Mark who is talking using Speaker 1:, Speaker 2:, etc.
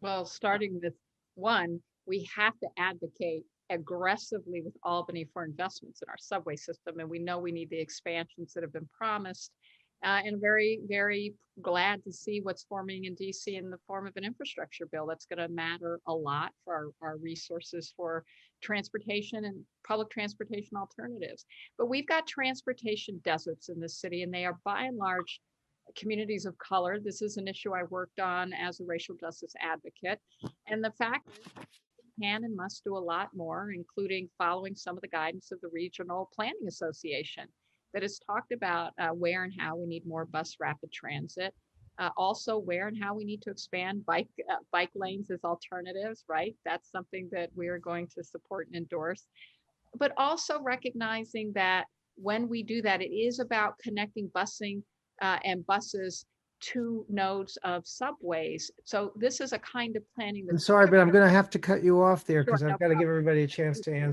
Speaker 1: Well, starting with one, we have to advocate aggressively with Albany for investments in our subway system. And we know we need the expansions that have been promised. Uh, and very, very glad to see what's forming in DC in the form of an infrastructure bill. That's going to matter a lot for our, our resources for transportation and public transportation alternatives. But we've got transportation deserts in this city, and they are by and large communities of color. This is an issue I worked on as a racial justice advocate. And the fact can and must do a lot more, including following some of the guidance of the Regional Planning Association that has talked about uh, where and how we need more bus rapid transit. Uh, also, where and how we need to expand bike uh, bike lanes as alternatives. Right, that's something that we are going to support and endorse. But also recognizing that when we do that, it is about connecting busing uh, and buses to nodes of subways. So this is a kind of planning.
Speaker 2: I'm
Speaker 1: that's
Speaker 2: sorry, but I'm gonna have to cut you off there
Speaker 1: Sure,
Speaker 2: because
Speaker 1: no
Speaker 2: I've got to give everybody a chance to answer.